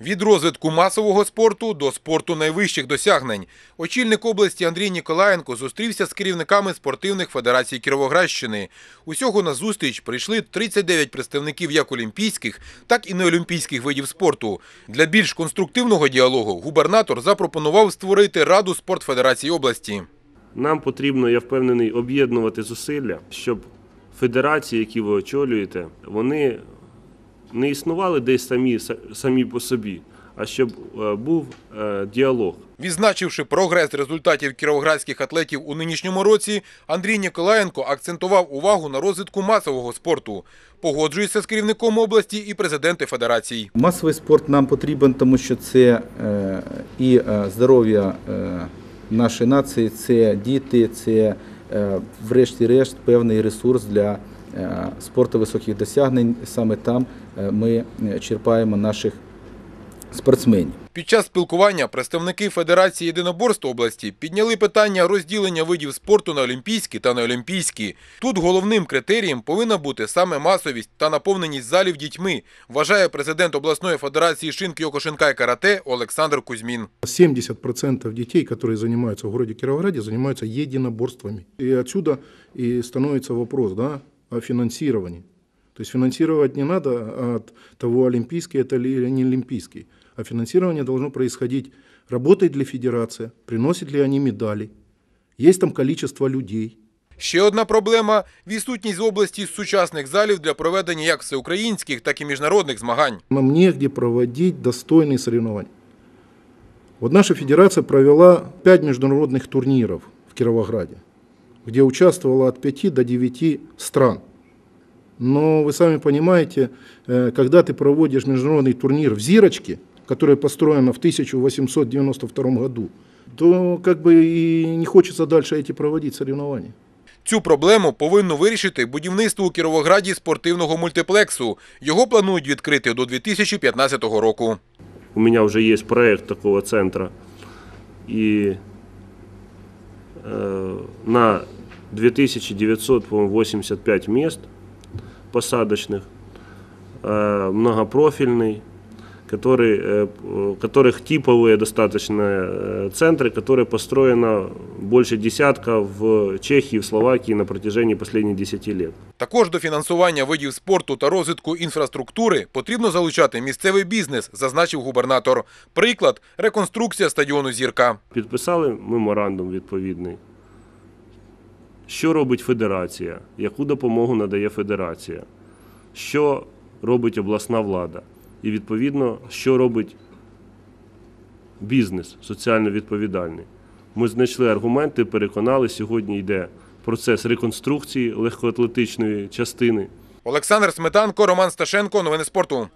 Від розвитку масового спорту до спорту найвищих досягнень. Очільник області Андрій Ніколаєнко зустрівся з керівниками спортивних федерацій Кіровоградщини. Усього на зустріч прийшли 39 представників як олімпійських, так і неолімпійських видів спорту. Для більш конструктивного діалогу губернатор запропонував створити Раду спортфедерацій області. Нам потрібно, я впевнений, об'єднувати зусилля, щоб федерації, які ви очолюєте, вони не існували десь самі, самі по собі, а щоб е, був е, діалог. Відзначивши прогрес результатів кіровоградських атлетів у нинішньому році, Андрій Ніколаєнко акцентував увагу на розвитку масового спорту. Погоджується з керівником області і президенти федерацій. Масовий спорт нам потрібен, тому що це е, і здоров'я нашої нації, це діти, це врешті-решт певний ресурс для спорту високих досягнень. Саме там е, ми е, черпаємо наших спортсменів. Під час спілкування представники Федерації єдиноборств області підняли питання розділення видів спорту на олімпійські та неолімпійські. Тут головним критерієм повинна бути саме масовість та наповненість залів дітьми, вважає президент обласної федерації шин Кіокошинка і карате Олександр Кузьмін. 70% детей, которые занимаются в городе Кировограде, занимаются единоборствами. И отсюда и становится вопрос да, о финансировании. То есть финансировать не надо от того, олимпийский это или не олимпийский, а финансирование должно происходить, работает ли федерация, приносит ли они медали, есть там количество людей, Ще одна проблема – відсутність в області сучасних залів для проведення як всеукраїнських, так і міжнародних змагань. Нам негде проводить достойные соревнования. Вот наша федерация провела 5 международных турниров в Кировограде, где участвовало от 5 до 9 стран. Но вы сами понимаете, э, когда ты проводишь международный турнир в Зирочке, которая построена в 1892 году, то как бы и не хочется дальше эти проводить соревнования. Цю проблему повинно вирішити будівництво у Кіровограді спортивного мультиплексу. Його планують відкрити до 2015 року. У меня уже есть проект такого центра. И э, на 2985 мест посадочных, э, многопрофильный, который, э, которых типовые достаточно э, центры, которые построено больше десятка в Чехии, в Словакии на протяжении последних 10 лет. Також до фінансування видів спорту та розвитку інфраструктури потрібно залучати місцевий бізнес, зазначив губернатор. Приклад – реконструкція стадіону «Зірка». Підписали меморандум відповідний. Що робить федерація? Яку допомогу надає федерація? Що робить обласна влада? І відповідно, що робить бізнес соціально відповідальний? Ми знайшли аргументи, переконали, сьогодні йде процес реконструкції легкоатлетичної частини. Олександр Сметанко, Роман Сташенко. Новини спорту.